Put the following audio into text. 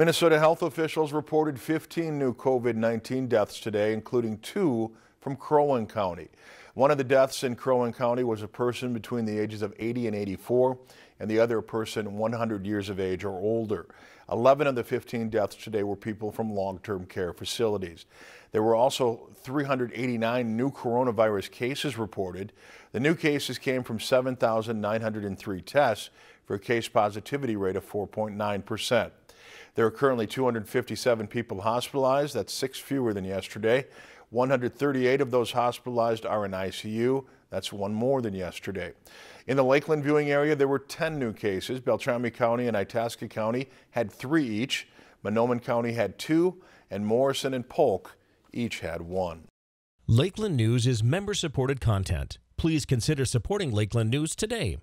Minnesota health officials reported 15 new COVID-19 deaths today, including two from Crow Wing County. One of the deaths in Crow Wing County was a person between the ages of 80 and 84, and the other person 100 years of age or older. 11 of the 15 deaths today were people from long-term care facilities. There were also 389 new coronavirus cases reported. The new cases came from 7,903 tests for a case positivity rate of 4.9 percent. There are currently 257 people hospitalized. That's six fewer than yesterday. 138 of those hospitalized are in ICU. That's one more than yesterday. In the Lakeland viewing area, there were 10 new cases. Beltrami County and Itasca County had three each. Mahnomen County had two, and Morrison and Polk each had one. Lakeland News is member supported content. Please consider supporting Lakeland News today.